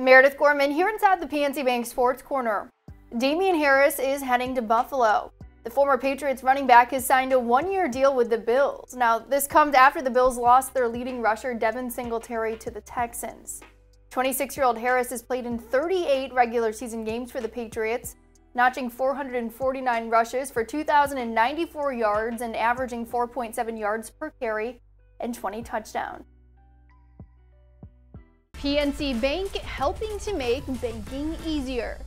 Meredith Gorman here inside the PNC Bank Sports Corner. Damien Harris is heading to Buffalo. The former Patriots running back has signed a one-year deal with the Bills. Now, this comes after the Bills lost their leading rusher Devin Singletary to the Texans. 26-year-old Harris has played in 38 regular season games for the Patriots, notching 449 rushes for 2,094 yards and averaging 4.7 yards per carry and 20 touchdowns. PNC Bank helping to make banking easier.